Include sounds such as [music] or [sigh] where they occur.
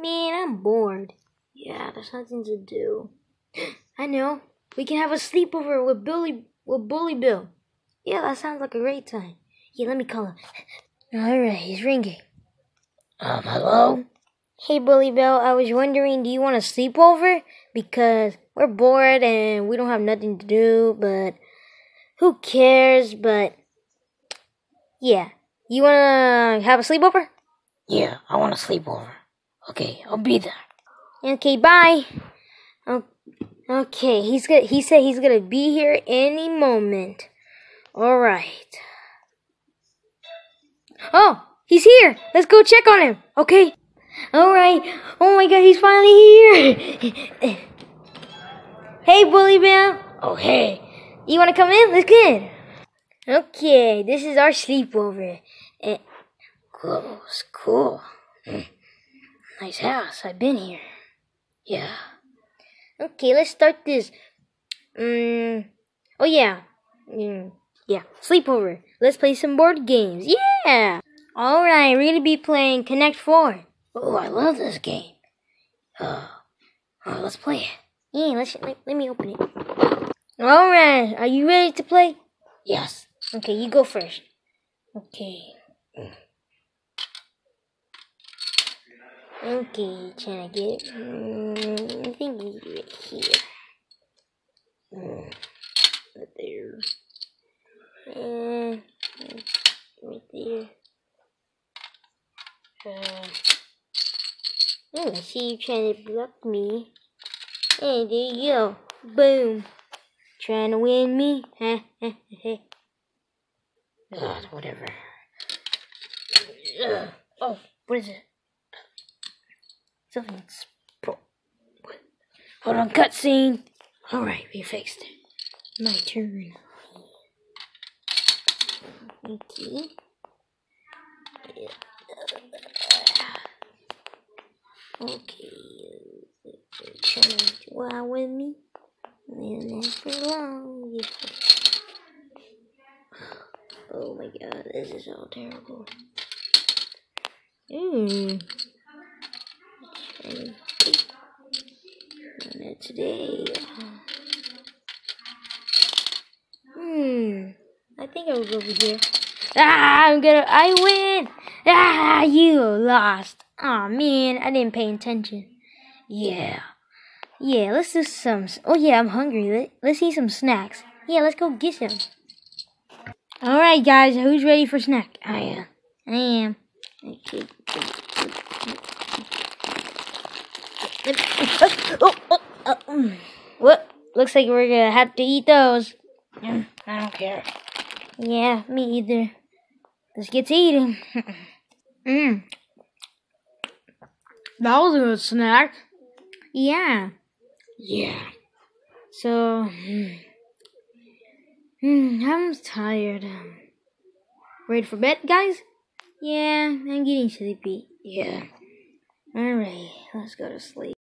Man, I'm bored. Yeah, there's nothing to do. I know. We can have a sleepover with Billy with Bully Bill. Yeah, that sounds like a great time. Yeah, let me call him. Alright, he's ringing. Um, hello? Hey Bully Bill, I was wondering, do you want to sleep over? Because we're bored and we don't have nothing to do, but who cares? But yeah, you wanna have a sleepover? Yeah, I want to sleep over. Okay, I'll be there. Okay, bye. Okay, he's good. He said he's gonna be here any moment. All right. Oh, he's here. Let's go check on him. Okay. All right. Oh my God, he's finally here. [laughs] hey, Bully Bill. Oh, hey. You wanna come in? Let's get in. Okay, this is our sleepover. Eh, Cool, cool. Mm. Nice house. I've been here. Yeah. Okay, let's start this. Mm, oh yeah, mm, yeah, sleepover. Let's play some board games. Yeah. All right, we're gonna be playing Connect Four. Oh, I love this game. Oh. uh, let's play it. Yeah, let's let, let me open it. All right, are you ready to play? Yes. Okay, you go first. Okay. Okay, trying to get. Mm, I think right here. Mm, right there. Uh, right there. Uh, oh, I see you trying to block me. Hey, there you go. Boom. Trying to win me? Huh? Uh, whatever. Ugh. Oh, what is it? Something's Hold on, cutscene. All right, we fixed it. my turn. Okay. Okay. Trying to wow with me. And that's for long. Oh my god, this is all terrible. Mmm. And then today. Hmm. I think I'll go over here. Ah, I'm gonna. I win. Ah, you lost. Aw, man, I didn't pay attention. Yeah. Yeah, let's do some. Oh yeah, I'm hungry. Let, let's eat some snacks. Yeah, let's go get some. All right, guys, who's ready for snack? I am. I am. Okay. [laughs] Oh, oh, oh, mm. What? Looks like we're gonna have to eat those. I don't care. Yeah, me either. Let's get to eating. [laughs] mm. That was a good snack. Yeah. Yeah. So, mm, mm, I'm tired. Ready for bed, guys? Yeah, I'm getting sleepy. Yeah. Alright, let's go to sleep.